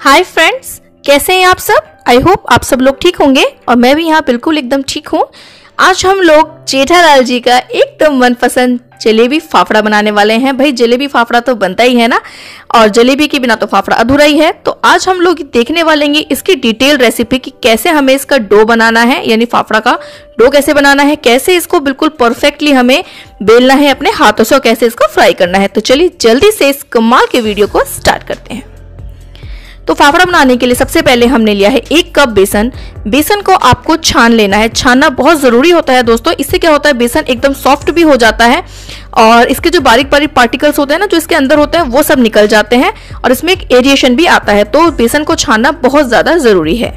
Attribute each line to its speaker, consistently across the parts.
Speaker 1: Hi friends कैसे हैं आप सब? आई होप आप सब लोग ठीक होंगे और मैं भी यहाँ बिल्कुल एकदम ठीक हूँ। आज हम लोग जेठालाल जी का एकदम मनपसंद जलेबी फाफड़ा बनाने वाले हैं। भाई, जलेबी फाफड़ा तो बनता ही है ना? और जलेबी के बिना तो फाफड़ा अधूरा ही है। तो आज हम लोग देखने वाले हैं इसकी डिटेल रेसिपी कि कैसे हमें इसका डो बनाना है, यानी फाफड़ा का डो कैसे बनाना है, कैसे इसको बिल्कुल परफेक्टली हमें बेलना है अपने हाथों से और कैसे इसको फ्राई करना है। तो चलिए जल्दी से इस कमाल के वीडियो को स्टार्ट करते हैं। तो फाफड़ा बनाने के लिए सबसे पहले हमने लिया है एक कप बेसन। बेसन को आपको छान लेना है। छानना बहुत ज़रूरी होता है दोस्तों। इससे क्या होता है? बेसन एकदम सॉफ्ट भी हो जाता है और इसके जो बारीक बारीक पार्टिकल्स होते हैं ना, जो इसके अंदर होते हैं, वो सब निकल जाते हैं और इसमें एक एरिएशन भी आता है। तो बेसन को छानना बहुत ज़्यादा ज़रूरी है।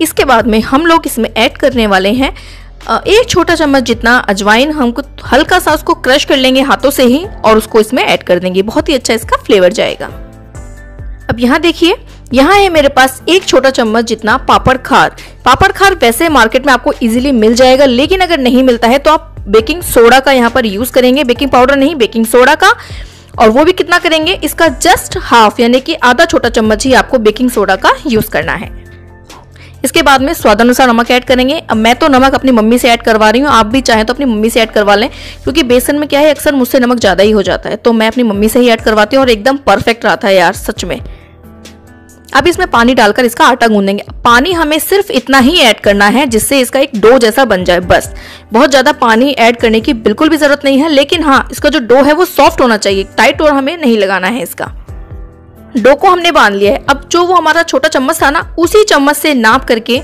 Speaker 1: इसके बाद में हम लोग इसमें ऐड करने वाले हैं एक छोटा चम्मच जितना अजवाइन। हमको हल्का सा उसको क्रश कर लेंगे हाथों से ही और उसको इसमें ऐड कर देंगे। बहुत ही अच्छा इसका फ्लेवर जाएगा। अब यहाँ देखिए, यहाँ है मेरे पास एक छोटा चम्मच जितना पापड़ खार पापड़ खार वैसे मार्केट में आपको इजीली मिल जाएगा, लेकिन अगर नहीं मिलता है तो आप बेकिंग सोडा का यहाँ पर यूज़ करेंगे। बेकिंग पाउडर नहीं बेकिंग सोडा का। और वो भी कितना करेंगे? इसका जस्ट हाफ़ यानी कि आधा छोटा चम्मच ही आपको बेकिंग सोडा का यूज़ करना है। इसके बाद में स्वाद अनुसार नमक ऐड करेंगे। अब मैं तो नमक अपनी मम्मी से ऐड करवा रही हूँ। आप भी चाहें तो अपनी मम्मी से ऐड करवा लें, क्योंकि बेसन में क्या है, अक्सर मुझसे नमक ज़्यादा ही हो जाता है। तो मैं अपनी मम्मी से ही ऐड करवाती हूँ और एकदम परफेक्ट रहा था यार, सच में। अब इसमें पानी डालकर इसका आटा गूंदेंगे। पानी हमें सिर्फ़ इतना ही ऐड करना है, जिससे इसका एक डो जैसा बन जाए, बस। बहुत ज़्यादा पानी ऐड करने की बिल्कुल भी ज़रूरत नहीं है, लेकिन हाँ इसका जो डो है वो सॉफ्ट होना चाहिए, टाइट और हमें नहीं लगाना है इसका। डो को हमने बाँध लिया है। अब जो वो हमारा छोटा चम्मच था ना, उसी चम्मच से नाप करके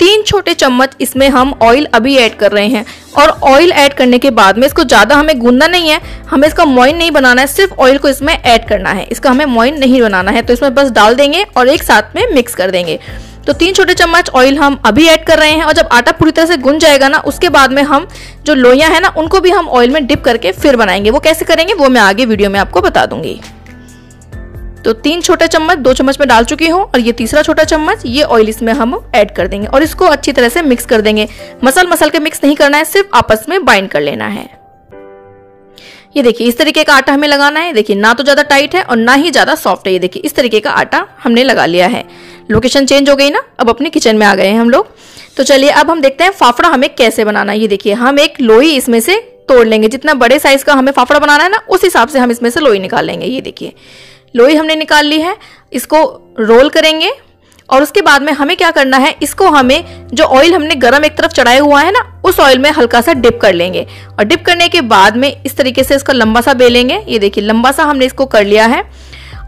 Speaker 1: तीन छोटे चम्मच इसमें हम ऑयल अभी ऐड कर रहे हैं। और ऑयल ऐड करने के बाद में इसको ज़्यादा हमें गूंदना नहीं है। हमें इसका मोइन नहीं बनाना है, सिर्फ़ ऑयल को इसमें ऐड करना है। इसका हमें मोइन नहीं बनाना है तो इसमें बस डाल देंगे और एक साथ में मिक्स कर देंगे। तो तीन छोटे चम्मच ऑयल हम अभी ऐड कर रहे हैं और जब आटा पूरी तरह से गुन जाएगा ना, उसके बाद में हम जो लोइयाँ हैं ना, उनको भी हम ऑयल में डिप करके फिर बनाएँगे। वो कैसे करेंगे, वो मैं आगे वीडियो में आपको बता दूँगी। तो तीन छोटे चम्मच, दो चम्मच में डाल चुकी हूँ और ये तीसरा छोटा चम्मच, ये ऑयल इसमें हम ऐड कर देंगे और इसको अच्छी तरह से मिक्स कर देंगे। मसल मसल के मिक्स नहीं करना है, सिर्फ़ आपस में बाइंड कर लेना है। ये देखिए, इस तरीके का आटा हमें लगाना है। देखिए, ना तो ज़्यादा टाइट है और ना ही ज़्यादा सॉफ्ट है। ये देखिए, इस तरीके का आटा हमने लगा लिया है। लोकेशन चेंज हो गई ना? अब अपने किचन में आ गए हैं हम लोग। तो चलिए, अब हम देखते हैं फाफड़ा हमें कैसे बनाना है। ये देखिए, हम एक लोई इसमें से तोड़ लेंगे। जितना बड़े साइज़ का हमें फाफड़ा बनाना है ना, उस हिसाब से हम इसमें से लोई निकाल लेंगे। ये देखिए लोई हमने निकाल ली है, इसको रोल करेंगे, और उसके बाद में हमें क्या करना है, इसको हमें जो ऑयल हमने गरम एक तरफ़ चढ़ाया हुआ है ना, उस ऑयल में हल्का सा डिप कर लेंगे। और डिप करने के बाद में इस तरीके से इसका लंबा सा बेलेंगे। ये देखिए, लंबा सा हमने इसको कर लिया है।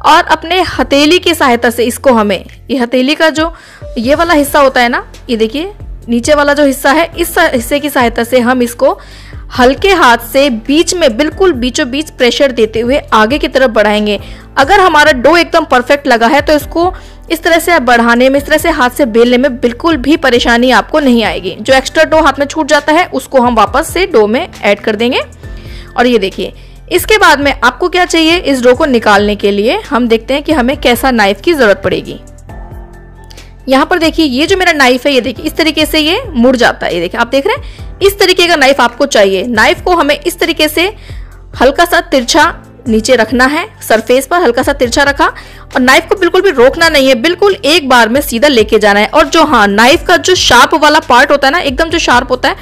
Speaker 1: और अपने हथेली की सहायता से इसको हमें, ये हथेली का जो ये वाला हिस्सा होता है ना, ये देखिए, नीचे वाला जो हिस्सा है, इस हिस्से की सहायता से हम इसको हल्के हाथ से बीच में बिल्कुल बीचों बीच प्रेशर देते हुए आगे की तरफ़ बढ़ाएँगे। अगर हमारा डो एकदम परफेक्ट लगा है तो इसको इस तरह से बढ़ाने में, इस तरह से हाथ से बेलने में बिल्कुल भी परेशानी आपको नहीं आएगी। जो एक्स्ट्रा डो हाथ में छूट जाता है, उसको हम वापस से डो में ऐड कर देंगे। और ये देखिए, इसके बाद में आपको क्या चाहिए इस डो को निकालने के लिए? हम देखते हैं कि हमें कैसा नाइफ की ज़रूरत पड़ेगी। यहाँ पर देखिए, ये जो मेरा नाइफ है, ये देखिए, इस तरीके से ये मुड़ जाता है। ये देखिए, आप देख रहे हैं इस तरीके का नाइफ आपको चाहिए। नाइफ को हमें इस तरीके से हल्का सा तिरछा नीचे रखना है सरफेस पर हल्का सा तिरछा रखा। और नाइफ को बिल्कुल भी रोकना नहीं है, बिल्कुल एक बार में सीधा लेके जाना है। और जो हाँ नाइफ का जो शार्प वाला पार्ट होता है ना, एकदम जो शार्प होता है,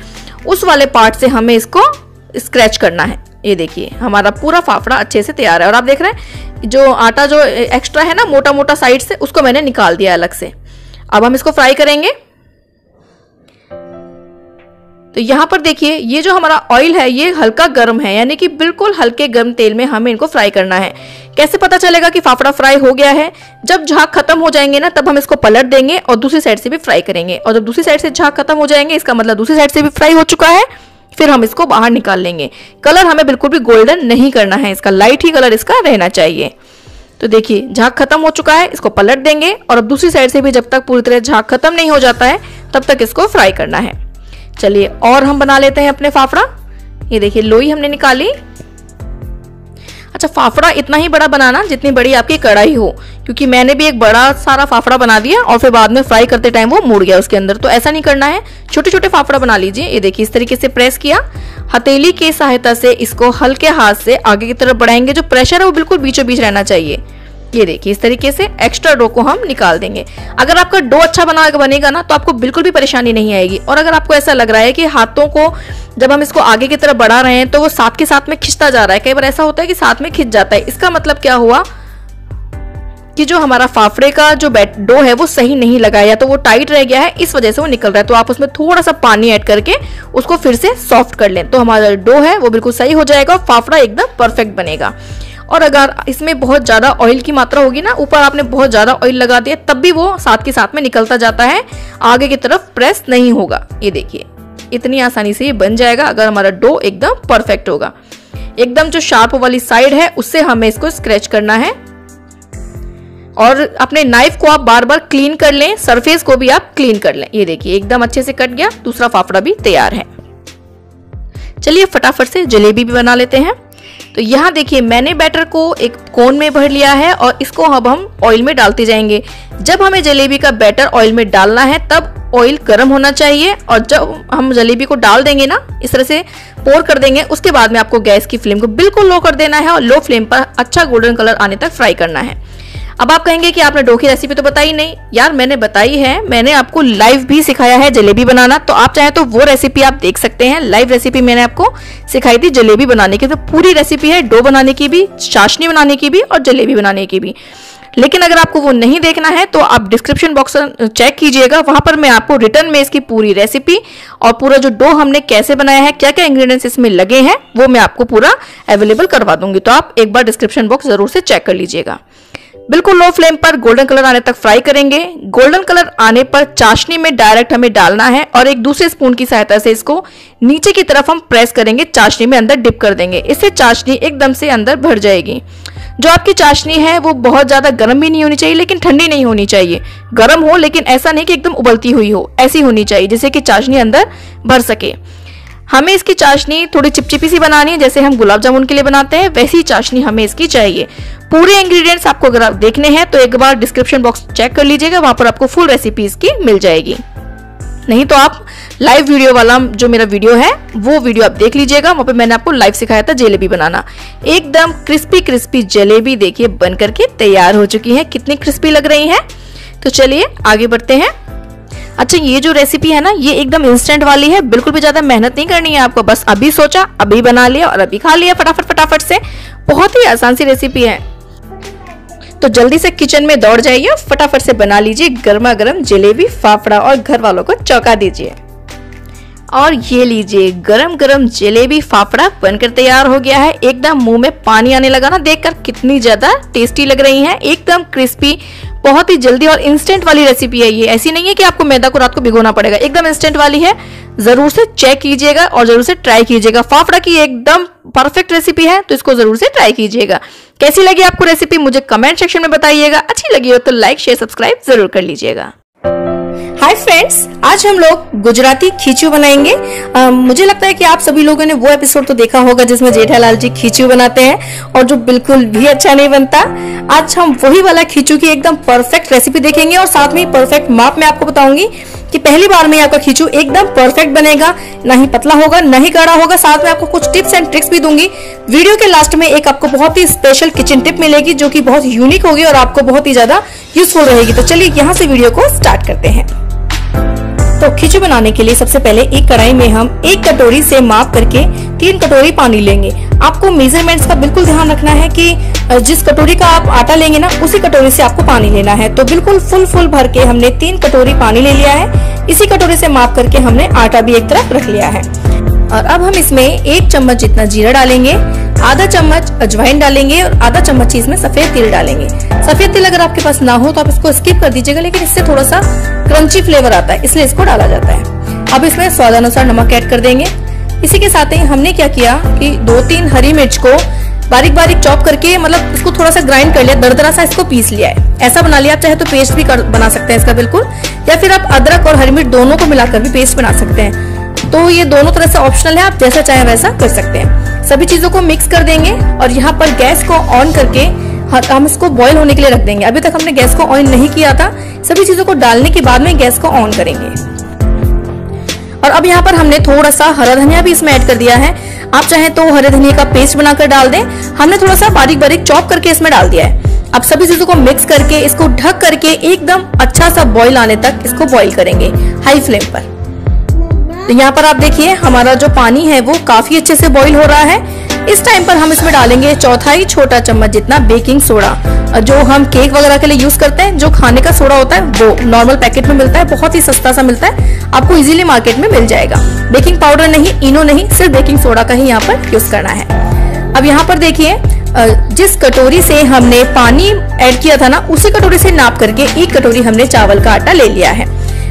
Speaker 1: उस वाले पार्ट से हमें इसको स्क्रैच करना है। ये देखिए, हमारा पूरा फाफड़ा अच्छे से तैयार है। और आप देख रहे हैं, जो आटा जो एक्स्ट्रा है ना मोटा मोटा साइड से, उसको मैंने निकाल दिया अलग से। अब हम इसको फ्राई करेंगे। तो यहाँ पर देखिए, ये जो हमारा ऑयल है, ये हल्का गर्म है, यानी कि बिल्कुल हल्के गर्म तेल में हमें इनको फ्राई करना है। कैसे पता चलेगा कि फाफड़ा फ्राई हो गया है? जब झाग खत्म हो जाएँगे ना, तब हम इसको पलट देंगे और दूसरी साइड से भी फ्राई करेंगे। और जब दूसरी साइड से झाग खत्म हो जाएँगे, इसका मतलब दूसरी साइड से भी फ्राई हो चुका है, फिर हम इसको बाहर निकाल लेंगे। कलर हमें बिल्कुल भी गोल्डन नहीं करना है, इसका लाइट ही कलर इसका रहना चाहिए। तो देखिए, झाग खत्म हो चुका है, इसको पलट देंगे और अब दूसरी साइड से भी जब तक पूरी तरह झाग खत्म नहीं हो जाता है, तब तक इसको फ्राई करना है। चलिए और हम बना लेते हैं अपने फाफड़ा। ये देखिए, लोई हमने निकाली। अच्छा फाफड़ा इतना ही बड़ा बनाना जितनी बड़ी आपकी कढ़ाई हो, क्योंकि मैंने भी एक बड़ा सारा फाफड़ा बना दिया और फिर बाद में फ्राई करते टाइम वो मुड़ गया उसके अंदर। तो ऐसा नहीं करना है। छोटे छोटे फाफड़ा बना लीजिए। ये देखिए, इस तरीके से प्रेस किया। हथेली की सहायता से इसको हल्के हाथ से आगे की तरफ़ बढ़ाएँगे। जो प्रेशर है वो बिल्कुल बीचों बीच रहना चाहिए। ये देखिए, इस तरीके से एक्स्ट्रा डो को हम निकाल देंगे। अगर आपका डो अच्छा बना बनेगा ना तो आपको बिल्कुल भी परेशानी नहीं आएगी। और अगर आपको ऐसा लग रहा है कि हाथों को, जब हम इसको आगे की तरफ़ बढ़ा रहे हैं तो वो साथ के साथ में खिंचता जा रहा है। कई बार ऐसा होता है कि साथ में खिंच जाता है। इसका मतलब क्या हुआ? कि जो हमारा फाफड़े का जो बैट डो है, वो सही नहीं लगा या तो वो टाइट रह गया है, इस वजह से वो निकल रहा है। तो आप उसमें थोड़ा सा पानी ऐड करके उसको फिर से सॉफ्ट कर लें। तो हमारा डो है, वो बिल्कुल सही हो जाएगा और फाफड़ा एकदम परफेक्ट बनेगा। और अगर इसमें बहुत ज़्यादा ऑयल की मात्रा होगी ना, ऊपर आपने बहुत ज़्यादा ऑयल लगा दिया, तब भी वो साथ के साथ में निकलता जाता है। आगे की तरफ़ प्रेस नहीं होगा। ये देखिए, इतनी आसानी से ये बन जाएगा, अगर हमारा डो एकदम परफेक्ट होगा। एकदम जो शार्प वाली साइड है, उससे हमें इसको स्क्रैच करना है। और अपने नाइफ को आप बार बार क्लीन कर लें सरफेस को भी आप क्लीन कर लें। ये देखिए, एकदम अच्छे से कट गया, दूसरा फाफड़ा भी तैयार है। चलिए फटाफट से जलेबी भी बना लेते हैं। तो यहाँ देखिए, मैंने बैटर को एक कोन में भर लिया है और इसको अब हम ऑयल में डालते जाएँगे। जब हमें जलेबी का बैटर ऑयल में डालना है, तब ऑयल गर्म होना चाहिए और जब हम जलेबी को डाल देंगे ना, इस तरह से पोर कर देंगे, उसके बाद में आपको गैस की फ्लेम को बिल्कुल लो कर देना है और लो फ्लेम पर अच्छा गोल्डन कलर आने तक फ्राई करना है। अब आप कहेंगे कि आपने डो की रेसिपी तो बताई नहीं। यार, मैंने बताई है, मैंने आपको लाइव भी सिखाया है जलेबी बनाना। तो आप चाहे तो वो रेसिपी आप देख सकते हैं। लाइव रेसिपी मैंने आपको सिखाई थी जलेबी बनाने की। तो पूरी रेसिपी है डो बनाने की भी, चाशनी बनाने की भी और जलेबी बनाने की भी। लेकिन अगर आपको वो नहीं देखना है तो आप डिस्क्रिप्शन बॉक्स चेक कीजिएगा। वहाँ पर मैं आपको रिटर्न में इसकी पूरी रेसिपी और पूरा जो डो हमने कैसे बनाया है क्या क्या इंग्रेडिएंट्स इसमें लगे हैं, वो मैं आपको पूरा अवेलेबल करवा दूँगी। तो आप एक बार डिस्क्रिप्शन बॉक्स ज़रूर से चेक कर लीजिएगा। बिल्कुल लो फ्लेम पर गोल्डन कलर आने तक फ्राई करेंगे। गोल्डन कलर आने पर चाशनी में डायरेक्ट हमें डालना है और एक दूसरे स्पून की सहायता से इसको नीचे की तरफ़ हम प्रेस करेंगे, चाशनी में अंदर डिप कर देंगे। इससे चाशनी एकदम से अंदर भर जाएगी। जो आपकी चाशनी है, वो बहुत ज़्यादा गर्म भी नहीं होनी चाहिए, लेकिन ठंडी नहीं होनी चाहिए। गर्म हो, लेकिन ऐसा नहीं कि एकदम उबलती हुई हो, ऐसी होनी चाहिए, जिससे कि चाशनी अंदर भर सके। हमें इसकी चाशनी थोड़ी चिपचिपी सी बनानी है, जैसे हम गुलाब जामुन के लिए बनाते हैं, वैसी चाशनी हमें इसकी चाहिए। पूरे इंग्रेडिएंट्स आपको अगर आप देखने हैं तो एक बार डिस्क्रिप्शन बॉक्स चेक कर लीजिएगा, वहाँ पर आपको फुल रेसिपी इसकी मिल जाएगी। नहीं तो आप लाइव वीडियो वाला जो मेरा वीडियो है, वो वीडियो आप देख लीजिएगा, वहाँ पे मैंने आपको लाइव सिखाया था जलेबी बनाना। एकदम क्रिस्पी क्रिस्पी जलेबी देखिए बन करके तैयार हो चुकी है, कितनी क्रिस्पी लग रही है। तो चलिए, आगे बढ़ते हैं। अच्छा ये जो रेसिपी है ना, ये एकदम इंस्टेंट वाली है, बिल्कुल भी ज़्यादा मेहनत नहीं करनी है आपको, बस अभी सोचा, अभी बना लिया और अभी खा लिया फटाफट फटाफट से। बहुत ही आसान सी रेसिपी है। तो जल्दी से किचन में दौड़ जाइए, फटाफट से बना लीजिए गर्मा गर्म जलेबी, फाफड़ा और घर वालों को चौका दीजिए। और ये लीजिए गरम गरम जलेबी, फाफड़ा बनकर तैयार हो गया है। एकदम मुँह में पानी आने लगा ना, देखकर कितनी ज़्यादा टेस्टी लग रही है। एकदम क्रिस्पी बहुत ही जल्दी और इंस्टेंट वाली रेसिपी है ये। ऐसी नहीं है कि आपको मैदा को रात को भिगोना पड़ेगा। एकदम इंस्टेंट वाली है। ज़रूर से चेक कीजिएगा और ज़रूर से ट्राई कीजिएगा। फाफड़ा की एकदम परफेक्ट रेसिपी है तो इसको ज़रूर से ट्राई कीजिएगा। कैसी लगी आपको रेसिपी मुझे कमेंट सेक्शन में बताइएगा। अच्छी लगी हो तो लाइक शेयर सब्सक्राइब ज़रूर कर लीजिएगा। हाय फ्रेंड्स आज हम लोग गुजराती खींचू बनाएँगे। आ, मुझे लगता है कि आप सभी लोगों ने वो एपिसोड तो देखा होगा जिसमें जेठालाल जी खींचू बनाते हैं और जो बिल्कुल भी अच्छा नहीं बनता। आज हम वही वाला खींचू की एकदम परफेक्ट रेसिपी देखेंगे और साथ में परफेक्ट माप में आपको बताऊँगी कि पहली बार में आपका खींचू एकदम परफेक्ट बनेगा। ना ही पतला होगा ना ही गाढ़ा होगा। साथ में आपको कुछ टिप्स एंड ट्रिक्स भी दूँगी। वीडियो के लास्ट में एक आपको बहुत ही स्पेशल किचन टिप मिलेगी जो कि बहुत यूनिक होगी और आपको बहुत ही ज़्यादा यूजफुल रहेगी। तो चलिए यहाँ से वीडियो को स्टार्ट करते हैं। तो खिचड़ी बनाने के लिए सबसे पहले एक कढ़ाई में हम एक कटोरी से माप करके तीन कटोरी पानी लेंगे। आपको मेजरमेंट्स का बिल्कुल ध्यान रखना है कि जिस कटोरी का आप आटा लेंगे ना, उसी कटोरी से आपको पानी लेना है। तो बिल्कुल फुल फुल भर के हमने तीन कटोरी पानी ले लिया है। इसी कटोरी से माप करके हमने आटा भी एक तरफ़ रख लिया है। और अब हम इसमें एक चम्मच जितना जीरा डालेंगे आधा चम्मच अजवाइन डालेंगे और आधा चम्मच इसमें सफ़ेद तिल डालेंगे। सफ़ेद तिल अगर आपके पास ना हो तो आप इसको स्किप कर दीजिएगा लेकिन इससे थोड़ा सा क्रंची फ्लेवर आता है इसलिए इसको डाला जाता है। अब इसमें स्वाद अनुसार नमक ऐड कर देंगे। इसी के साथ ही हमने क्या किया कि दो तीन हरी मिर्च को बारीक बारीक चॉप करके मतलब इसको थोड़ा सा ग्राइंड कर लिया दरदरा सा इसको पीस लिया है। ऐसा बना लिया आप चाहे तो पेस्ट भी कर, बना सकते हैं इसका बिल्कुल या फिर आप अदरक और हरी मिर्च दोनों को मिलाकर भी पेस्ट बना सकते हैं। तो ये दोनों तरह से ऑप्शनल है, आप जैसा चाहे वैसा कर सकते हैं। सभी चीज़ों को मिक्स कर देंगे और यहाँ पर गैस को ऑन करके हम इसको बॉईल होने के लिए रख देंगे। अभी तक हमने गैस को ऑन नहीं किया था। सभी चीज़ों को डालने के बाद में गैस को ऑन करेंगे। और अब यहाँ पर हमने थोड़ा सा हरा धनिया भी इसमें ऐड कर दिया है। आप चाहे तो हरे धनिया का पेस्ट बनाकर डाल दें। हमने थोड़ा सा बारीक बारीक चॉप करके इसमें डाल दिया है। अब सभी चीज़ों को मिक्स करके, इसको ढक करके एकदम अच्छा सा बॉईल आने तक इसको बॉईल करेंगे। हाई फ्लेम पर। तो यहाँ पर आप देखिए, हमारा जो पानी है वो काफ़ी अच्छे से बॉईल हो रहा है। इस टाइम पर हम इसमें डालेंगे चौथाई छोटा चम्मच जितना बेकिंग सोडा जो हम केक वगैरह के लिए यूज़ करते हैं, जो खाने का सोडा होता है, वो नॉर्मल पैकेट में मिलता है, बहुत ही सस्ता सा मिलता है। आपको इजीली मार्केट में मिल जाएगा। बेकिंग पाउडर नहीं, इनो नहीं, सिर्फ़ बेकिंग सोडा का ही यहाँ पर यूज़ करना है। अब यहाँ पर देखिए जिस कटोरी से हमने पानी ऐड किया था ना, उसी कटोरी से नाप करके एक कटोरी हमने चावल का आटा ले लिया है।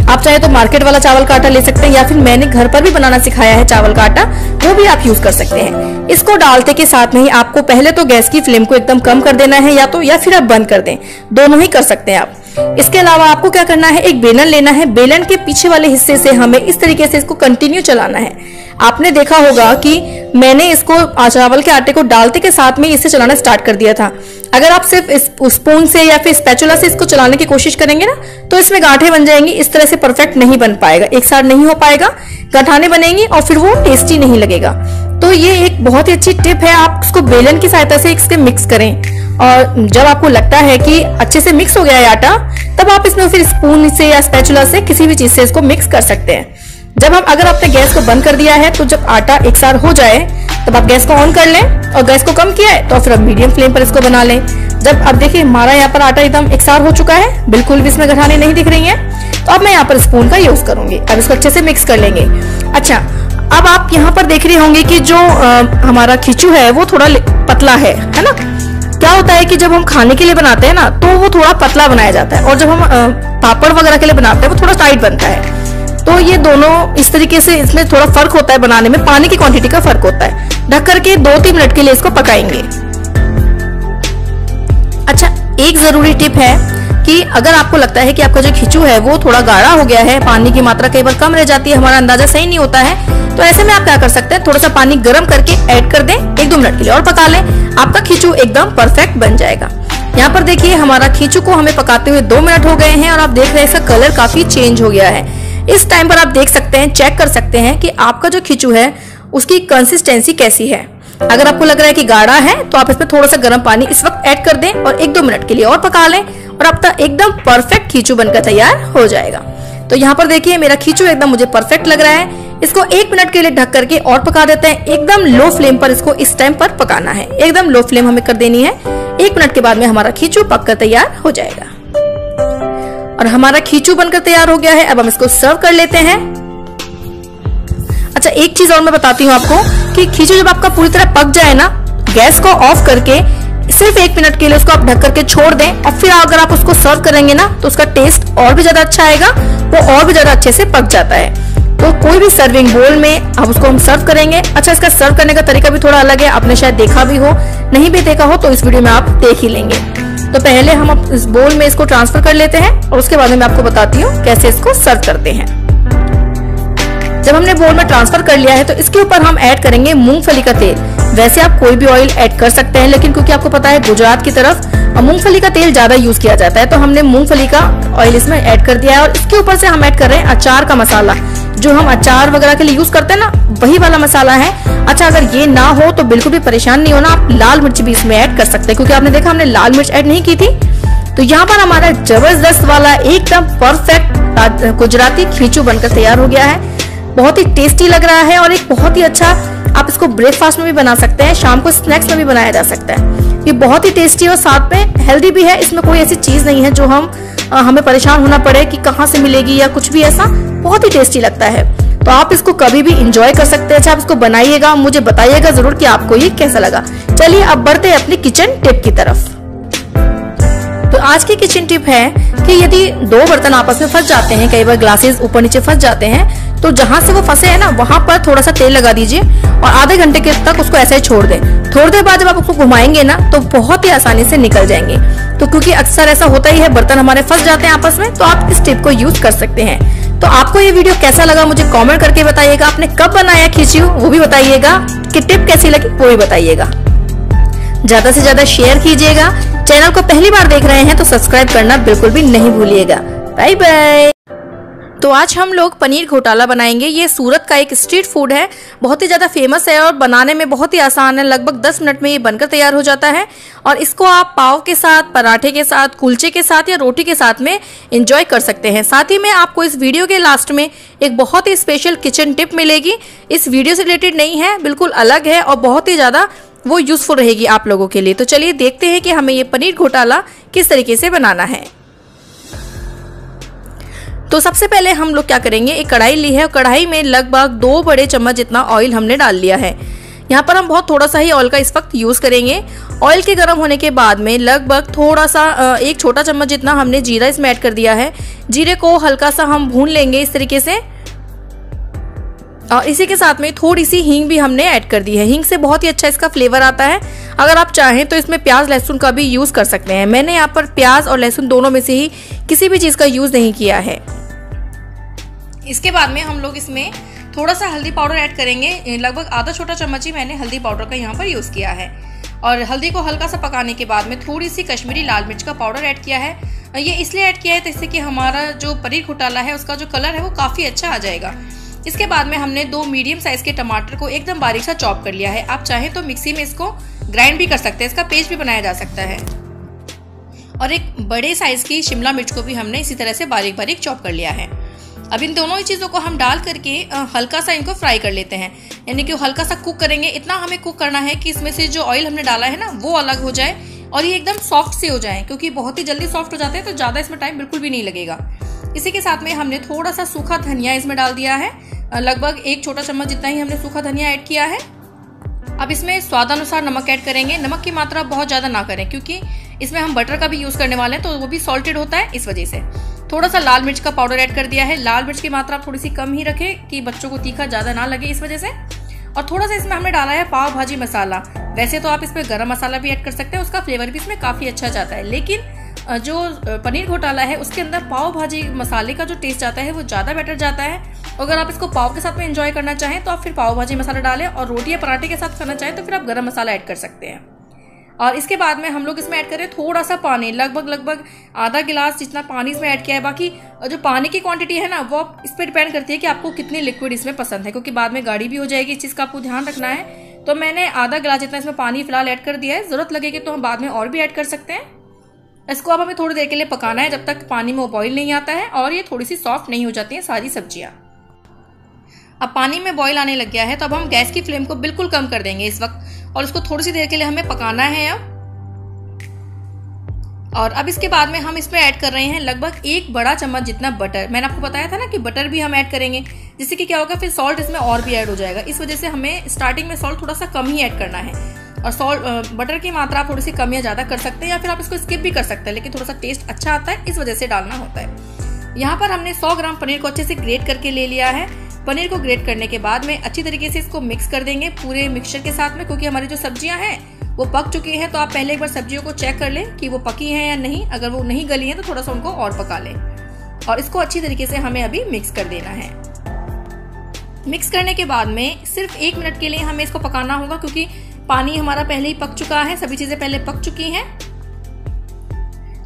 Speaker 1: आप चाहे तो मार्केट वाला चावल का आटा ले सकते हैं या फिर मैंने घर पर भी बनाना सिखाया है चावल का आटा वो भी आप यूज़ कर सकते हैं। इसको डालते के साथ में ही आपको पहले तो गैस की फ्लेम को एकदम कम कर देना है या तो या फिर आप बंद कर दें। दोनों ही कर सकते हैं आप। इसके अलावा आपको क्या करना है? एक बेलन लेना है। बेलन के पीछे वाले हिस्से से हमें इस तरीके से इसको कंटिन्यू चलाना है। आपने देखा होगा कि मैंने इसको चावल के आटे को डालते के साथ में इसे चलाना स्टार्ट कर दिया था। अगर आप सिर्फ़ इस स्पून से या फिर स्पैचुला से इसको चलाने की कोशिश करेंगे ना तो इसमें गांठे बन जाएँगी इस तरह से परफेक्ट नहीं बन पाएगा। एक साथ नहीं हो पाएगा गठाने बनेंगी और फिर वो टेस्टी नहीं लगेगा। तो ये एक बहुत ही अच्छी टिप है आप उसको बेलन की सहायता से इसके मिक्स करें। और जब आपको लगता है कि अच्छे से मिक्स हो गया है आटा तब आप इसमें फिर स्पून से या स्पैचुला से किसी भी चीज़ से इसको मिक्स कर सकते हैं। जब हम अगर आपने गैस को बंद कर दिया है तो जब आटा एक साथ हो जाए तब आप गैस को ऑन कर लें और गैस को कम किया है तो फिर आप मीडियम फ्लेम पर इसको बना लें। जब अब देखिए हमारा यहाँ पर आटा एकदम एक साथ हो चुका है बिल्कुल भी इसमें गठाने नहीं दिख रही है तो अब मैं यहाँ पर स्पून का यूज़ करूँगी। अब इसको अच्छे से मिक्स कर लेंगे। अच्छा अब आप यहाँ पर देख रहे होंगे कि जो आ, हमारा खिचू है वो थोड़ा पतला है है ना? क्या होता है कि जब हम खाने के लिए बनाते हैं ना तो वो थोड़ा पतला बनाया जाता है और जब हम पापड़ वगैरह के लिए बनाते हैं वो थोड़ा टाइट बनता है। तो ये दोनों इस तरीके से इसमें थोड़ा फ़र्क होता है बनाने में, पानी की क्वांटिटी का फ़र्क होता है। ढक करके दो तीन मिनट के लिए इसको पकाएँगे। अच्छा एक ज़रूरी टिप है कि अगर आपको लगता है कि आपका जो खिचू है वो थोड़ा गाढ़ा हो गया है, पानी की मात्रा कई बार कम रह जाती है, हमारा अंदाज़ा सही नहीं होता है तो ऐसे में आप क्या कर सकते हैं, थोड़ा सा पानी गर्म करके ऐड कर दें, एक दो मिनट के लिए और पका लें। आपका खिचू एकदम परफेक्ट बन जाएगा। यहाँ पर देखिए, हमारा खींचू को हमें पकाते हुए दो मिनट हो गए हैं और आप देख रहे हैं, इसका कलर काफ़ी चेंज हो गया है। इस टाइम पर आप देख सकते हैं चेक कर सकते हैं कि आपका जो खिचू है, उसकी कंसिस्टेंसी कैसी है। अगर आपको लग रहा है कि गाढ़ा है तो आप इसमें थोड़ा सा गर्म पानी इस वक्त ऐड कर दें और एक दो मिनट के लिए और पका लें और आपका एकदम परफेक्ट खींचू बनकर तैयार हो जाएगा। तो यहाँ पर देखिए, मेरा खींचू एकदम मुझे परफेक्ट लग रहा है। इसको एक मिनट के लिए ढक करके और पका देते हैं। एकदम लो फ्लेम पर इसको इस टाइम पर पकाना है। एकदम लो फ्लेम हमें कर देनी है। एक मिनट के बाद में हमारा खींचू पककर तैयार हो जाएगा। और हमारा खींचू बनकर तैयार हो गया है। अब हम इसको सर्व कर लेते हैं। अच्छा एक चीज़ और मैं बताती हूँ आपको कि खींचू जब आपका पूरी तरह पक जाए ना, गैस को ऑफ़ करके, सिर्फ़ एक मिनट के लिए उसको आप ढक करके छोड़ दें और फिर अगर आप उसको सर्व करेंगे ना तो उसका टेस्ट और भी ज़्यादा अच्छा आएगा, वो और भी ज़्यादा अच्छे से पक जाता है। तो कोई भी सर्विंग बोल में आप उसको हम सर्व करेंगे। अच्छा इसका सर्व करने का तरीका भी थोड़ा अलग है, आपने शायद देखा भी हो, नहीं भी देखा हो तो इस वीडियो में आप देख ही लेंगे। तो पहले हम इस बोल में इसको ट्रांसफ़र कर लेते हैं और उसके बाद में मैं आपको बताती हूँ कैसे इसको सर्व करते हैं। जब हमने बोल में ट्रांसफ़र कर लिया है तो इसके ऊपर हम ऐड करेंगे मूंगफली का तेल। वैसे आप कोई भी ऑयल ऐड कर सकते हैं, लेकिन क्योंकि आपको पता है गुजरात की तरफ़ मूंगफली का तेल ज़्यादा यूज़ किया जाता है तो हमने मूंगफली का ऑयल इसमें ऐड कर दिया है और इसके ऊपर से हम ऐड कर रहे हैं अचार का मसाला। जो हम अचार वगैरह के लिए यूज़ करते हैं ना, वही वाला मसाला है। अच्छा अगर ये ना हो तो बिल्कुल भी परेशान नहीं होना, आप लाल मिर्च भी इसमें ऐड कर सकते हैं, क्योंकि आपने देखा हमने लाल मिर्च ऐड नहीं की थी। तो यहाँ पर हमारा ज़बरदस्त वाला एकदम परफेक्ट गुजराती खींचू बनकर तैयार हो गया है। बहुत ही टेस्टी लग रहा है और एक बहुत ही अच्छा आप इसको ब्रेकफास्ट में भी बना सकते हैं, शाम को स्नैक्स में भी बनाया जा सकता है। ये बहुत ही टेस्टी और साथ में हेल्दी भी है, इसमें कोई ऐसी चीज़ नहीं है जो हम हमें परेशान होना पड़े कि कहाँ से मिलेगी या कुछ भी ऐसा। बहुत ही टेस्टी लगता है। तो आप इसको कभी भी इंजॉय कर सकते हैं। अच्छा आप इसको बनाइएगा, मुझे बताइएगा ज़रूर कि आपको ये कैसा लगा। चलिए, अब बढ़ते हैं अपनी किचन टिप की तरफ़। तो आज की किचन टिप है कि यदि दो बर्तन आपस में फंस जाते हैं, कई बार ग्लासेस ऊपर नीचे फंस जाते हैं तो जहाँ से वो फंसे है ना, वहाँ पर थोड़ा सा तेल लगा दीजिए और आधे घंटे के तक उसको ऐसे ही छोड़ दें। थोड़ी देर बाद जब आप उसको घुमाएँगे ना तो बहुत ही आसानी से निकल जाएँगे। तो क्योंकि अक्सर ऐसा होता ही है, बर्तन हमारे फंस जाते हैं आपस में तो आप इस टिप को यूज़ कर सकते हैं। तो आपको ये वीडियो कैसा लगा मुझे कमेंट करके बताइएगा। आपने कब बनाया खींची वो भी बताइएगा। कि टिप कैसी लगी, वो भी बताइएगा। ज़्यादा से ज़्यादा शेयर कीजिएगा। चैनल को पहली बार देख रहे हैं तो सब्सक्राइब करना बिल्कुल भी नहीं भूलिएगा। बाय बाय तो आज हम लोग पनीर घोटाला बनाएँगे। ये सूरत का एक स्ट्रीट फ़ूड है। बहुत ही ज़्यादा फ़ेमस है और बनाने में बहुत ही आसान है। लगभग 10 मिनट में ये बनकर तैयार हो जाता है। और इसको आप पाव के साथ, पराठे के साथ, कुलचे के साथ या रोटी के साथ में इंजॉय कर सकते हैं। साथ ही में आपको इस वीडियो के लास्ट में एक बहुत ही स्पेशल किचन टिप मिलेगी। इस वीडियो से रिलेटेड नहीं है, बिल्कुल अलग है और बहुत ही ज़्यादा वो यूज़फुल रहेगी आप लोगों के लिए। तो चलिए देखते हैं कि हमें ये पनीर घोटाला किस तरीके से बनाना है। तो सबसे पहले हम लोग क्या करेंगे? एक कढ़ाई ली है और कढ़ाई में लगभग दो बड़े चम्मच जितना ऑयल हमने डाल लिया है। यहाँ पर हम बहुत थोड़ा सा ही ऑयल का इस वक्त यूज़ करेंगे। ऑयल के गर्म होने के बाद में लगभग थोड़ा सा एक छोटा चम्मच जितना हमने जीरा इसमें ऐड कर दिया है। जीरे को हल्का सा हम भून लेंगे इस तरीके से। और इसी के साथ में थोड़ी सी हींग भी हमने ऐड कर दी है। हींग से बहुत ही अच्छा इसका फ्लेवर आता है। अगर आप चाहें तो इसमें प्याज, लहसुन का भी यूज़ कर सकते हैं। मैंने यहाँ पर प्याज और लहसुन दोनों में से ही किसी भी चीज़ का यूज़ नहीं किया है। इसके बाद में हम लोग इसमें थोड़ा सा हल्दी पाउडर ऐड करेंगे। लगभग आधा छोटा चम्मच ही मैंने हल्दी पाउडर का यहाँ पर यूज़ किया है। और हल्दी को हल्का सा पकाने के बाद में थोड़ी सी कश्मीरी लाल मिर्च का पाउडर ऐड किया है। ये इसलिए ऐड किया है जिससे कि हमारा जो पनीर घोटाला है, उसका जो कलर है वो काफ़ी अच्छा आ जाएगा। इसके बाद में हमने दो मीडियम साइज़ के टमाटर को एकदम बारीक सा चॉप कर लिया है। आप चाहें तो मिक्सी में इसको ग्राइंड भी कर सकते हैं। इसका पेस्ट भी बनाया जा सकता है। और एक बड़े साइज़ की शिमला मिर्च को भी हमने इसी तरह से बारीक बारीक चॉप कर लिया है। अब इन दोनों ही चीज़ों को हम डाल करके हल्का सा इनको फ्राई कर लेते हैं। यानी कि हल्का सा कुक करेंगे। इतना हमें कुक करना है कि इसमें से जो ऑयल हमने डाला है ना, वो अलग हो जाए और ये एकदम सॉफ्ट से हो जाए। क्योंकि बहुत ही जल्दी सॉफ्ट हो जाते हैं तो ज़्यादा इसमें टाइम बिल्कुल भी नहीं लगेगा। इसी के साथ में हमने थोड़ा सा सूखा धनिया इसमें डाल दिया है। लगभग एक छोटा चम्मच जितना ही हमने सूखा धनिया ऐड किया है। अब इसमें स्वादानुसार नमक ऐड करेंगे। नमक की मात्रा बहुत ज़्यादा ना करें, क्योंकि इसमें हम बटर का भी यूज़ करने वाले हैं तो वो भी सॉल्टेड होता है इस वजह से। थोड़ा सा लाल मिर्च का पाउडर ऐड कर दिया है। लाल मिर्च की मात्रा थोड़ी सी कम ही रखें, कि बच्चों को तीखा ज़्यादा ना लगे इस वजह से। और थोड़ा सा इसमें हमने डाला है पाव भाजी मसाला। वैसे तो आप इसमें गरम मसाला भी ऐड कर सकते हैं, उसका फ्लेवर भी इसमें काफ़ी अच्छा जाता है। लेकिन जो पनीर घोटाला है, उसके अंदर पाव भाजी मसाले का जो टेस्ट आता है, वो ज़्यादा बेटर जाता है। अगर आप इसको पाव के साथ में इंजॉय करना चाहें तो आप फिर पाव भाजी मसाला डालें और रोटी या पराठे के साथ खाना चाहें तो फिर आप गर्म मसाला ऐड कर सकते हैं। और इसके बाद में हम लोग इसमें ऐड करें थोड़ा सा पानी, लगभग लगभग आधा गिलास जितना पानी इसमें ऐड किया है। बाकी जो पानी की क्वांटिटी है ना, वो आप इस पर डिपेंड करती है कि आपको कितनी लिक्विड इसमें पसंद है, क्योंकि बाद में गाड़ी भी हो जाएगी, इस चीज़ का आपको ध्यान रखना है। तो मैंने आधा गिलास जितना इसमें पानी फ़िलहाल ऐड कर दिया है। ज़रूरत लगेगी तो हम बाद में और भी ऐड कर सकते हैं। इसको अब हमें थोड़ी देर के लिए पकाना है जब तक पानी में बॉईल नहीं आता है और ये थोड़ी सी सॉफ्ट नहीं हो जाती हैं सारी सब्ज़ियाँ। अब पानी में बॉईल आने लग गया है तो अब हम गैस की फ्लेम को बिल्कुल कम कर देंगे इस वक्त और इसको थोड़ी सी देर के लिए हमें पकाना है अब। और अब इसके बाद में हम इसमें ऐड कर रहे हैं लगभग एक बड़ा चम्मच जितना बटर मैंने आपको बताया था ना कि बटर भी हम ऐड करेंगे, जिससे कि क्या होगा, फिर सॉल्ट इसमें और भी ऐड हो जाएगा। इस वजह से हमें स्टार्टिंग में सॉल्ट थोड़ा सा कम ही ऐड करना है। और सॉल्ट बटर की मात्रा थोड़ी सी कम या ज़्यादा कर सकते हैं या फिर आप इसको स्किप भी कर सकते हैं, लेकिन थोड़ा सा टेस्ट अच्छा आता है, इस वजह से डालना होता है। यहाँ पर हमने 100 ग्राम पनीर को अच्छे से ग्रेट करके ले लिया है। पनीर को ग्रेट करने के बाद में अच्छी तरीके से इसको मिक्स कर देंगे पूरे मिक्सचर के साथ में, क्योंकि हमारी जो सब्ज़ियाँ हैं, वो पक चुकी हैं तो आप पहले एक बार सब्जियों को चेक कर लें कि वो पकी हैं या नहीं। अगर वो नहीं गली हैं तो थोड़ा सा उनको और पका लें। और इसको अच्छी तरीके से हमें अभी मिक्स कर देना है। मिक्स करने के बाद में सिर्फ़ एक मिनट के लिए हमें इसको पकाना होगा, क्योंकि पानी हमारा पहले ही पक चुका है सभी चीज़ें पहले पक चुकी हैं।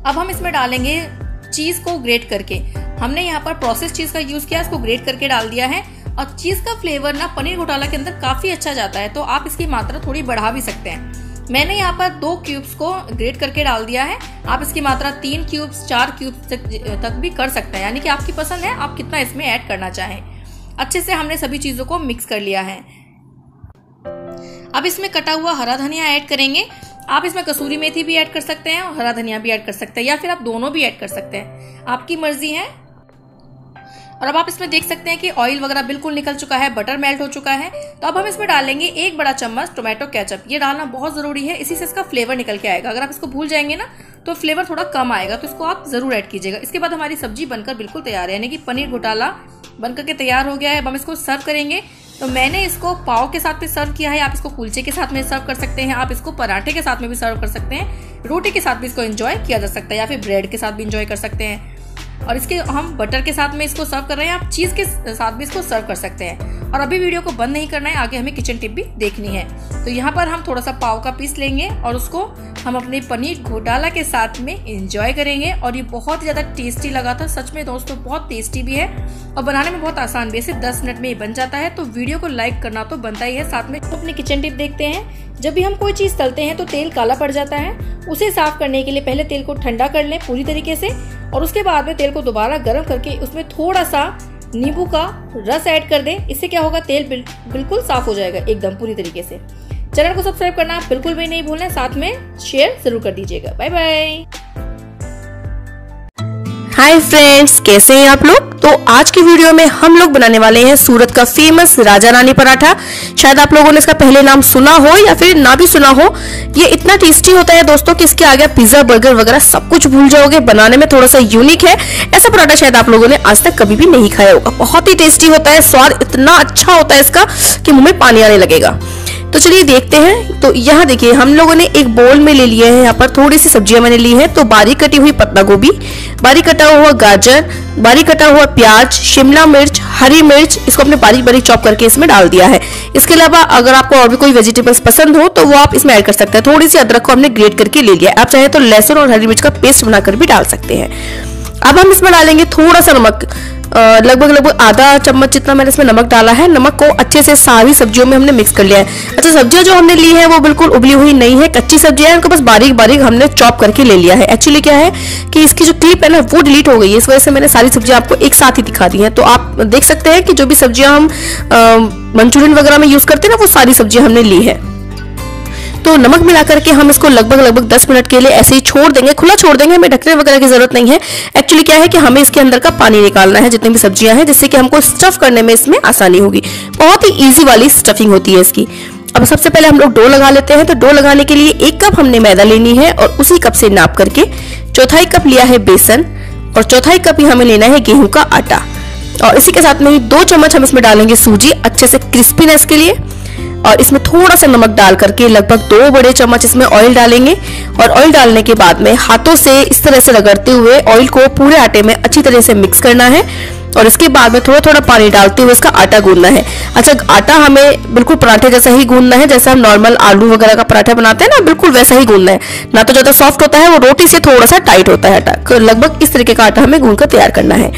Speaker 1: अब हम इसमें डालेंगे चीज़ को ग्रेट करके। हमने यहाँ पर प्रोसेस चीज़ का यूज़ किया इसको ग्रेट करके डाल दिया है। और चीज़ का फ्लेवर ना पनीर घोटाला के अंदर काफ़ी अच्छा जाता है तो आप इसकी मात्रा थोड़ी बढ़ा भी सकते हैं। मैंने यहाँ पर दो क्यूब्स को ग्रेट करके डाल दिया है। आप इसकी मात्रा तीन क्यूब्स चार क्यूब्स तक, तक भी कर सकते हैं यानी कि आपकी पसंद है आप कितना इसमें ऐड करना चाहें। अच्छे से हमने सभी चीज़ों को मिक्स कर लिया है। अब इसमें कटा हुआ हरा धनिया ऐड करेंगे। आप इसमें कसूरी मेथी भी ऐड कर सकते हैं और हरा धनिया भी ऐड कर सकते हैं, या फिर आप दोनों भी ऐड कर सकते हैं। आपकी मर्ज़ी है। और अब आप इसमें देख सकते हैं कि ऑयल वगैरह बिल्कुल निकल चुका है बटर मेल्ट हो चुका है। तो अब हम इसमें डालेंगे एक बड़ा चम्मच टोमेटो केचप ये डालना बहुत ज़रूरी है, इसी से इसका फ्लेवर निकल के आएगा। अगर आप इसको भूल जाएँगे ना तो फ्लेवर थोड़ा कम आएगा तो इसको आप ज़रूर ऐड कीजिएगा। इसके बाद हमारी सब्ज़ी बनकर बिल्कुल तैयार है, यानी कि पनीर घोटाला बनकर के तैयार हो गया है। अब हम इसको सर्व करेंगे। तो मैंने इसको पाव के साथ भी सर्व किया है। आप इसको कुलचे के साथ में सर्व कर सकते हैं। आप इसको पराठे के साथ में भी सर्व कर सकते हैं। रोटी के साथ भी इसको एंजॉय किया जा सकता है या फिर ब्रेड के साथ भी इंजॉय कर सकते हैं। और इसके हम बटर के साथ में इसको सर्व कर रहे हैं। आप चीज़ के साथ भी इसको सर्व कर सकते हैं। और अभी वीडियो को बंद नहीं करना है। आगे हमें किचन टिप भी देखनी है। तो यहाँ पर हम थोड़ा सा पाव का पीस लेंगे और उसको हम अपने पनीर घोटाला के साथ में इंजॉय करेंगे और ये बहुत ज़्यादा टेस्टी लगा था। सच में दोस्तों, बहुत टेस्टी भी है और बनाने में बहुत आसान भी है। सिर्फ़ दस मिनट में ये बन जाता है। तो वीडियो को लाइक करना तो बनता ही है। साथ में अपनी किचन टिप देखते हैं। जब भी हम कोई चीज़ तलते हैं तो तेल काला पड़ जाता है। उसे साफ़ करने के लिए पहले तेल को ठंडा कर लें पूरी तरीके से और उसके बाद में तेल को दोबारा गर्म करके उसमें थोड़ा सा नींबू का रस ऐड कर दें। इससे क्या होगा? तेल बिल्कुल साफ़ हो जाएगा, एकदम पूरी तरीके से। चैनल को सब्सक्राइब करना बिल्कुल भी नहीं भूलना, साथ में शेयर ज़रूर कर दीजिएगा। बाय बाय
Speaker 2: हाय फ्रेंड्स कैसे हैं आप लोग? तो आज की वीडियो में हम लोग बनाने वाले हैं सूरत का फ़ेमस राजा रानी पराठा। शायद आप लोगों ने इसका पहले नाम सुना हो या फिर ना भी सुना हो। ये इतना टेस्टी होता है दोस्तों कि इसके आगे पिज्जा बर्गर वगैरह सब कुछ भूल जाओगे। बनाने में थोड़ा सा यूनिक है। ऐसा पराठा शायद आप लोगों ने आज तक कभी भी नहीं खाया होगा। बहुत ही टेस्टी होता है, स्वाद इतना अच्छा होता है इसका कि मुँह में पानी आने लगेगा। तो चलिए देखते हैं। तो यहाँ देखिए, हम लोगों ने एक बोल में ले लिया है। यहाँ पर थोड़ी सी सब्ज़ियाँ मैंने ली है। तो बारीक कटी हुई पत्ता गोभी, बारीक कटा हुआ गाजर, बारीक कटा हुआ प्याज, शिमला मिर्च, हरी मिर्च, इसको अपने बारीक बारीक चॉप करके इसमें डाल दिया है। इसके अलावा अगर आपको और भी कोई वेजिटेबल्स पसंद हो तो वो आप इसमें ऐड कर सकते हैं। थोड़ी सी अदरक को हमने ग्रेट करके ले लिया आप चाहे तो लहसुन और हरी मिर्च का पेस्ट बनाकर भी डाल सकते हैं। अब हम इसमें डालेंगे थोड़ा सा नमक। लगभग लगभग आधा चम्मच जितना मैंने इसमें नमक डाला है, नमक को अच्छे से सारी सब्जियों में हमने मिक्स कर लिया है। अच्छा सब्ज़ियाँ जो हमने ली है, वो बिल्कुल उबली हुई नहीं है। कच्ची सब्ज़ियाँ हैं, उनको बस बारीक बारीक हमने चॉप करके ले लिया है। एक्चुअली क्या है कि इसकी जो क्लिप है ना, वो डिलीट हो गई है। इस वजह से मैंने सारी सब्ज़ियाँ आपको एक साथ ही दिखा दी है। तो आप देख सकते हैं कि जो भी सब्ज़ियाँ हम मंचूरियन वगैरह में यूज़ करते हैं ना, वो सारी सब्ज़ियाँ हमने ली है। तो नमक मिला करके हम इसको लगभग लगभग 10 मिनट के लिए ऐसे ही छोड़ देंगे, खुला छोड़ देंगे। हमें ढकने वगैरह की ज़रूरत नहीं है। एक्चुअली क्या है कि हमें इसके अंदर का पानी निकालना है, जितनी भी सब्ज़ियाँ हैं, जिससे कि हमको स्टफ़ करने में इसमें आसानी होगी। बहुत ही ईजी वाली स्टफिंग होती है इसकी। अब सबसे पहले हम लोग डो लगा लेते हैं। तो डो लगाने के लिए एक कप हमने मैदा लेनी है और उसी कप से नाप करके चौथाई कप लिया है बेसन और चौथाई कप ही हमें लेना है गेहूँ का आटा। और इसी के साथ में दो चम्मच हम इसमें डालेंगे सूजी अच्छे से क्रिस्पीनेस के लिए। और इसमें थोड़ा सा नमक डाल करके लगभग दो बड़े चम्मच इसमें ऑयल डालेंगे। और ऑयल डालने के बाद में हाथों से इस तरह से रगड़ते हुए ऑयल को पूरे आटे में अच्छी तरह से मिक्स करना है। और इसके बाद में थोड़ा थोड़ा पानी डालते हुए इसका आटा गूंदना है। अच्छा आटा हमें बिल्कुल पराठे जैसा ही गूंदना है, जैसे हम नॉर्मल आलू वगैरह का पराठा बनाते हैं ना, बिल्कुल वैसा ही गूंदना है। ना तो ज़्यादा सॉफ्ट होता है, वो रोटी से थोड़ा सा टाइट होता है आटा। लगभग इस तरीके का आटा हमें गूंद कर तैयार करना है।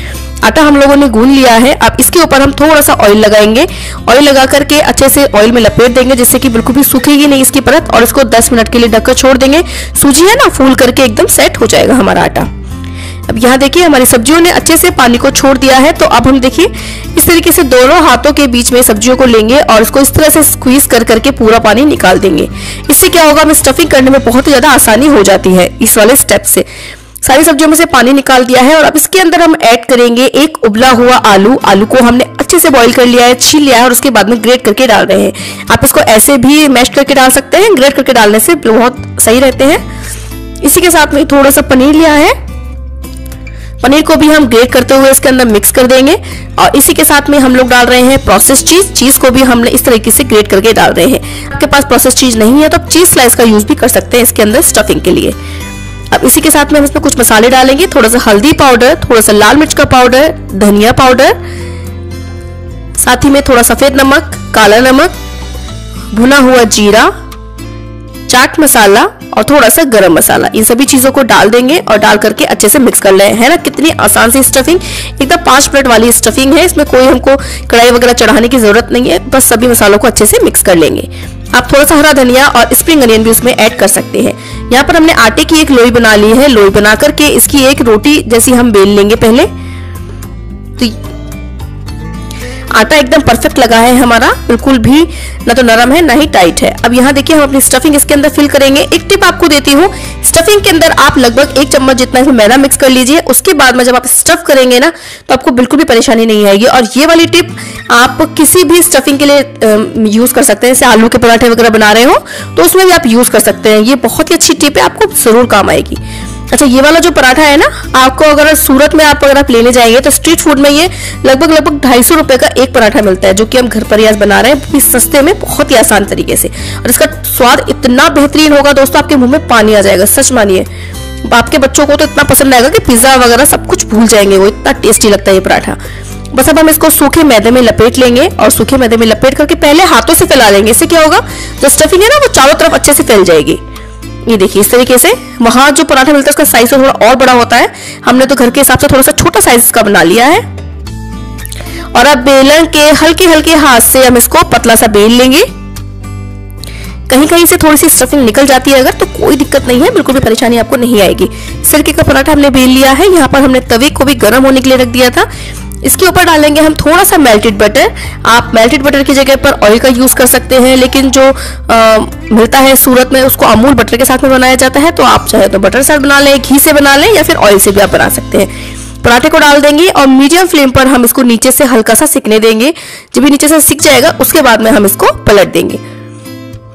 Speaker 2: आटा हम लोगों ने गूंद लिया है। अब इसके ऊपर हम थोड़ा सा ऑयल लगाएँगे। ऑयल लगा करके अच्छे से ऑयल में लपेट देंगे, जिससे कि बिल्कुल भी सूखेगी नहीं इसकी परत, और इसको 10 मिनट के लिए ढककर छोड़ देंगे। सूजी है ना, फूल करके एकदम सेट हो जाएगा हमारा आटा। अब यहाँ देखिए, हमारी सब्जियों ने अच्छे से पानी को छोड़ दिया है तो अब हम देखिए, इस तरीके से दोनों हाथों के बीच में सब्जियों को लेंगे और इसको इस तरह से स्क्वीज कर करके पूरा पानी निकाल देंगे। इससे क्या होगा, हमें स्टफिंग करने में बहुत ही ज़्यादा आसानी हो जाती है इस वाले स्टेप से। सारी सब्जियों में से पानी निकाल दिया है और अब इसके अंदर हम ऐड करेंगे एक उबला हुआ आलू। आलू को हमने अच्छे से बॉईल कर लिया है, छील लिया है और उसके बाद में ग्रेट करके डाल रहे हैं। आप इसको ऐसे भी मैश करके डाल सकते हैं ग्रेट करके डालने से बहुत सही रहते हैं। इसी के साथ में थोड़ा सा पनीर लिया है। पनीर को भी हम ग्रेट करते हुए इसके अंदर मिक्स कर देंगे। और इसी के साथ में हम लोग डाल रहे हैं प्रोसेस चीज़ चीज़ को भी हमने इस तरीके से ग्रेट करके डाल रहे हैं। आपके पास प्रोसेस चीज़ नहीं है तो आप चीज़ स्लाइस का यूज़ भी कर सकते हैं इसके अंदर स्टफिंग के लिए। अब इसी के साथ में हम इसमें कुछ मसाले डालेंगे। थोड़ा सा हल्दी पाउडर थोड़ा सा लाल मिर्च का पाउडर धनिया पाउडर साथ ही में थोड़ा सफ़ेद नमक, काला नमक, भुना हुआ जीरा, चाट मसाला और थोड़ा सा गरम मसाला। इन सभी चीज़ों को डाल देंगे और डाल करके अच्छे से मिक्स कर ले। है ना? कितनी आसान सी स्टफिंग एकदम पाँच मिनट वाली स्टफिंग है। इसमें कोई हमको कढ़ाई वगैरह चढ़ाने की ज़रूरत नहीं है। बस सभी मसालों को अच्छे से मिक्स कर लेंगे। आप थोड़ा सा हरा धनिया और स्प्रिंग अनियन भी उसमें ऐड कर सकते हैं। यहाँ पर हमने आटे की एक लोई बना ली है। लोई बना करके इसकी एक रोटी जैसी हम बेल लेंगे पहले। तो आटा एकदम परफेक्ट लगा है हमारा। बिल्कुल भी ना तो नरम है, ना ही टाइट है। अब यहाँ देखिए हम अपनी स्टफिंग इसके अंदर फिल करेंगे। एक टिप आपको देती हूँ। स्टफिंग के अंदर आप लगभग एक चम्मच जितना इसमें मैदा मिक्स कर लीजिए। उसके बाद में जब आप स्टफ़ करेंगे ना तो आपको बिल्कुल भी परेशानी नहीं आएगी। और ये वाली टिप आप किसी भी स्टफिंग के लिए यूज़ कर सकते हैं। जैसे आलू के पराठे वगैरह बना रहे हो तो उसमें भी आप यूज़ कर सकते हैं। ये बहुत ही अच्छी टिप है, आपको ज़रूर काम आएगी। अच्छा ये वाला जो पराठा है ना, आपको अगर सूरत में आप अगर आप लेने जाएँगे तो स्ट्रीट फ़ूड में ये लगभग लगभग ढाई सौ रुपए का एक पराठा मिलता है, जो कि हम घर पर आज बना रहे हैं भी सस्ते में, बहुत ही आसान तरीके से। और इसका स्वाद इतना बेहतरीन होगा दोस्तों, आपके मुँह में पानी आ जाएगा, सच मानिए। आपके बच्चों को तो इतना पसंद आएगा कि पिज्जा वगैरह सब कुछ भूल जाएँगे, वो इतना टेस्टी लगता है ये पराठा। बस अब हम इसको सूखे मैदे में लपेट लेंगे, और सूखे मैदे में लपेट करके पहले हाथों से फैला लेंगे। इससे क्या होगा? जो स्टफिंग है ना, वो चारों तरफ़ अच्छे से फैल जाएगी। ये देखिए, इस तरीके से वहाँ जो पराठा मिलता है, उसका साइज़ थोड़ा और बड़ा होता है। हमने तो घर के हिसाब से थोड़ा सा छोटा साइज़ का बना लिया है। और अब बेलन के हल्के हल्के हाथ से हम इसको पतला सा बेल लेंगे। कहीं कहीं से थोड़ी सी स्टफिंग निकल जाती है अगर तो कोई दिक्कत नहीं है, बिल्कुल भी परेशानी आपको नहीं आएगी। सिरके का पराठा हमने बेल लिया है, यहाँ पर हमने तवे को भी गर्म होने के लिए रख दिया था। इसके ऊपर डालेंगे हम थोड़ा सा मेल्टेड बटर आप मेल्टेड बटर की जगह पर ऑयल का यूज़ कर सकते हैं लेकिन जो आ, मिलता है सूरत में उसको अमूल बटर के साथ में बनाया जाता है तो आप चाहे तो बटर साथ बना लें घी से बना लें या फिर ऑयल से भी आप बना सकते हैं। पराठे को डाल देंगे और मीडियम फ्लेम पर हम इसको नीचे से हल्का सा सिकने देंगे। जब भी नीचे से सिक जाएगा उसके बाद में हम इसको पलट देंगे।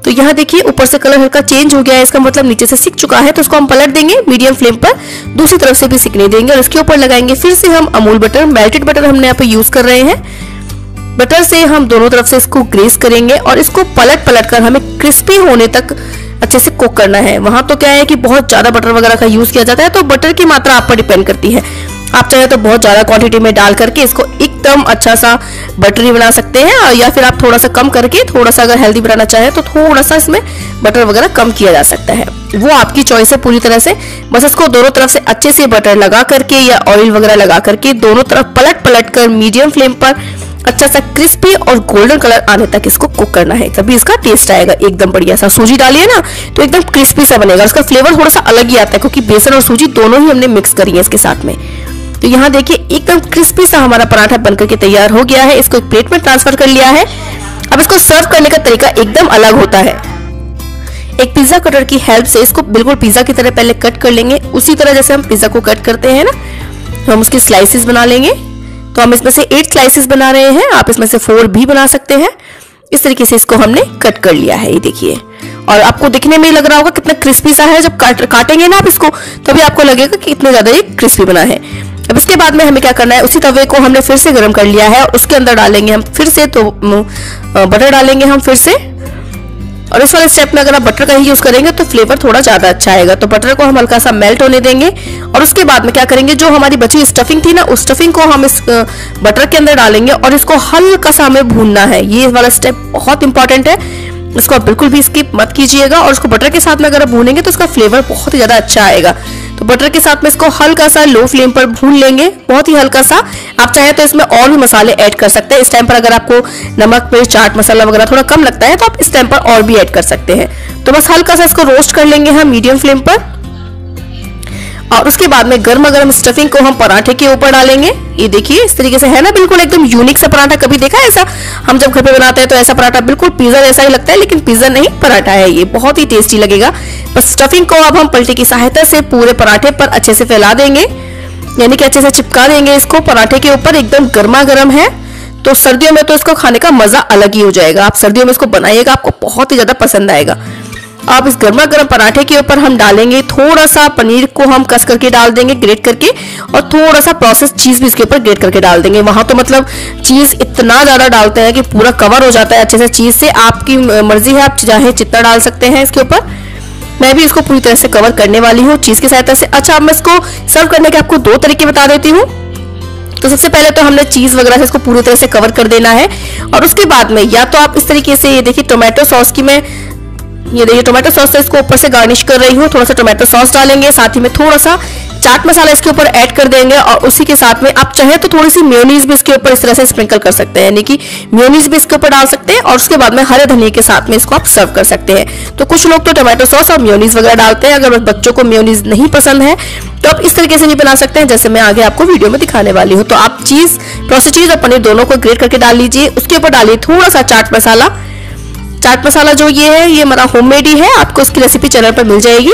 Speaker 2: तो यहाँ देखिए, ऊपर से कलर हल्का चेंज हो गया है, इसका मतलब नीचे से सिक चुका है तो इसको हम पलट देंगे मीडियम फ्लेम पर, दूसरी तरफ़ से भी सिकने देंगे, और इसके ऊपर लगाएँगे, फिर से हम अमूल बटर मेल्टेड बटर हमने यहाँ पे यूज़ कर रहे हैं। बटर से हम दोनों तरफ़ से इसको ग्रेस करेंगे, और इसको पलट पलट कर हमें क्रिस्पी होने तक अच्छे से कुक करना है। वहाँ तो क्या है कि बहुत ज़्यादा बटर वगैरह का यूज़ किया जाता है तो बटर की मात्रा आप पर डिपेंड करती है। आप चाहे तो बहुत ज़्यादा क्वांटिटी में डाल करके इसको एकदम अच्छा सा बटरी बना सकते हैं या फिर आप थोड़ा सा कम करके, थोड़ा सा अगर हेल्दी बनाना चाहे तो थोड़ा सा इसमें बटर वगैरह कम किया जा सकता है। वो आपकी चॉइस है पूरी तरह से। बस इसको दोनों तरफ़ से अच्छे से बटर लगा करके या ऑयल वगैरह लगा करके दोनों तरफ़ पलट पलट कर मीडियम फ्लेम पर अच्छा सा क्रिस्पी और गोल्डन कलर आने तक इसको कुक करना है। तभी इसका टेस्ट आएगा एकदम बढ़िया सा। सूजी डालिए ना तो एकदम क्रिस्पी सा बनेगा। उसका फ्लेवर थोड़ा सा अलग ही आता है, क्योंकि बेसन और सूजी दोनों ही हमने मिक्स करी है इसके साथ में। तो यहाँ देखिए एकदम क्रिस्पी सा हमारा पराठा बनकर के तैयार हो गया है। इसको एक प्लेट में ट्रांसफ़र कर लिया है। अब इसको सर्व करने का तरीका एकदम अलग होता है। एक पिज्जा कटर की हेल्प से इसको बिल्कुल पिज्जा की तरह पहले कट कर लेंगे। उसी तरह जैसे हम पिज्जा को कट करते हैं ना तो हम उसकी स्लाइसिस बना लेंगे। तो हम इसमें से एट स्लाइसिस बना रहे हैं। आप इसमें से फोर भी बना सकते हैं। इस तरीके से इसको हमने कट कर लिया है, ये देखिए। और आपको दिखने में लग रहा होगा कितना क्रिस्पी सा है। जब काट, काटेंगे ना आप इसको, तभी आपको लगेगा कि कितने ज़्यादा ये क्रिस्पी बना है। अब इसके बाद में हमें क्या करना है? उसी तवे को हमने फिर से गर्म कर लिया है और उसके अंदर डालेंगे हम फिर से तो बटर डालेंगे हम फिर से। और इस वाले स्टेप में अगर आप बटर का ही यूज़ करेंगे तो फ्लेवर थोड़ा ज़्यादा अच्छा आएगा। तो बटर को हम हल्का सा मेल्ट होने देंगे और उसके बाद में क्या करेंगे? जो हमारी बची स्टफिंग थी ना, उस स्टफिंग को हम इस बटर के अंदर डालेंगे और इसको हल्का सा हमें भूनना है। ये वाला स्टेप बहुत इंपॉर्टेंट है। इसको आप बिल्कुल भी स्किप मत कीजिएगा और उसको बटर के साथ में अगर आप भूनेंगे तो उसका फ्लेवर बहुत ही ज़्यादा अच्छा आएगा। तो बटर के साथ में इसको हल्का सा लो फ्लेम पर भून लेंगे। बहुत ही हल्का सा। आप चाहे तो इसमें और भी मसाले ऐड कर सकते हैं। इस टाइम पर अगर आपको नमक, मिर्च, चाट, मसाला वगैरह थोड़ा कम लगता है तो आप इस टाइम पर और भी ऐड कर सकते हैं। तो बस हल्का सा इसको रोस्ट कर लेंगे हम मीडियम फ्लेम पर। और उसके बाद में गर्मा गर्म स्टफिंग को हम पराठे के ऊपर डालेंगे। ये देखिए, इस तरीके से है ना? बिल्कुल एकदम यूनिक सा पराठा। कभी देखा ऐसा? हम जब घर पे बनाते हैं तो ऐसा पराठा बिल्कुल पिज्जा जैसा ही लगता है, लेकिन पिज्जा नहीं, पराठा है ये। बहुत ही टेस्टी लगेगा। बस स्टफिंग को अब हम पलटी की सहायता से पूरे पराठे पर अच्छे से फैला देंगे। यानी कि अच्छे से चिपका देंगे इसको। पराठे के ऊपर एकदम गर्मा गर्म है। तो सर्दियों में तो इसको खाने का मज़ा अलग ही हो जाएगा। आप सर्दियों में इसको बनाइएगा, आपको बहुत ही ज़्यादा पसंद आएगा। अब इस गर्मा गर्म पराठे के ऊपर हम डालेंगे थोड़ा सा पनीर को हम कस करके डाल देंगे ग्रेट करके, और थोड़ा सा प्रोसेस चीज़ भी इसके ऊपर ग्रेट करके डाल देंगे। वहाँ तो मतलब चीज़ इतना ज़्यादा डालते हैं कि पूरा कवर हो जाता है अच्छे से चीज़ से। आपकी मर्ज़ी है, आप चाहे जितना डाल सकते हैं इसके ऊपर। मैं भी इसको पूरी तरह से कवर करने वाली हूँ चीज़ की सहायता से। अच्छा अब मैं इसको सर्व करने के आपको दो तरीके बता देती हूँ। तो सबसे पहले तो हमने चीज़ वगैरह से इसको पूरी तरह से कवर कर देना है। और उसके बाद में या तो आप इस तरीके से, ये देखिए टोमेटो सॉस की मैं ये देखिए टोमेटो सॉस से इसको ऊपर से गार्निश कर रही हूँ, थोड़ा सा टोमेटो सॉस डालेंगे, साथ ही में थोड़ा सा चाट मसाला इसके ऊपर ऐड कर देंगे और उसी के साथ में आप चाहे तो थोड़ी सी म्योनीज भी इसके ऊपर इस तरह से स्प्रिंकल कर सकते हैं, यानी कि म्योनीज भी इसके ऊपर डाल सकते हैं और उसके बाद में हरे धनिया के साथ में इसको आप सर्व कर सकते हैं। तो कुछ लोग तो टोमेटो सॉस और म्योनीज वगैरह डालते हैं, अगर बच्चों को म्योनीज नहीं पसंद है तो आप इस तरीके से नहीं बना सकते हैं, जैसे मैं आगे आपको वीडियो में दिखाने वाली हूँ। तो आप चीज़ प्रोसेस चीज़ और पनीर दोनों को ग्रेट करके डाल लीजिए, उसके ऊपर डालिए थोड़ा सा चाट मसाला चाट मसाला जो ये है, ये हमारा होममेड ही है। आपको इसकी रेसिपी चैनल पर मिल जाएगी।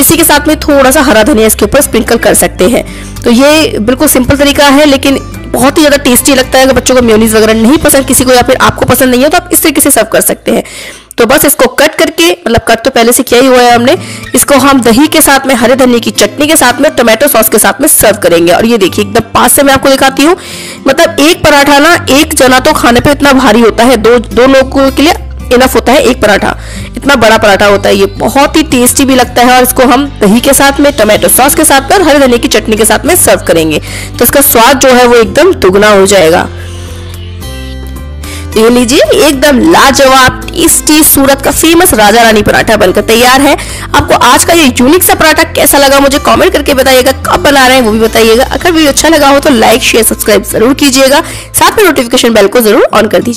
Speaker 2: इसी के साथ में थोड़ा सा हरा धनिया इसके ऊपर स्प्रिंकल कर सकते हैं। तो ये बिल्कुल सिंपल तरीका है, लेकिन बहुत ही ज़्यादा टेस्टी लगता है। अगर बच्चों को म्योनीज वगैरह नहीं पसंद, किसी को या फिर आपको पसंद नहीं है तो आप इस तरीके से सर्व कर सकते हैं। तो बस इसको कट करके मतलब कट तो पहले से किया ही हुआ है हमने। इसको हम दही के साथ में, हरे धनिया की चटनी के साथ में टोमेटो सॉस के साथ में सर्व करेंगे। और ये देखिए, एकदम पास से मैं आपको दिखाती हूँ। मतलब एक पराठा ना, एक जना तो खाने पे इतना भारी होता है। दो दो लोगों के लिए इनफ होता है एक पराठा। इतना बड़ा पराठा होता है, ये बहुत ही टेस्टी भी लगता है और इसको हम दही के साथ में टमाटो सॉस के साथ में और हरे धनिया की चटनी के साथ में सर्व करेंगे। तो इसका स्वाद जो है वो एकदम दुगना हो जाएगा। तो ये लीजिए, एकदम लाजवाब टेस्टी सूरत का फ़ेमस राजा रानी पराठा बनकर तैयार है। आपको आज का ये यूनिक सा पराठा कैसा लगा मुझे कमेंट करके बताइएगा, कब बना रहे हैं वो भी बताइएगा। अगर वीडियो अच्छा लगा हो तो लाइक शेयर सब्सक्राइब ज़रूर कीजिएगा। साथ में नोटिफिकेशन बेल को ज़रूर ऑन कर दीजिए।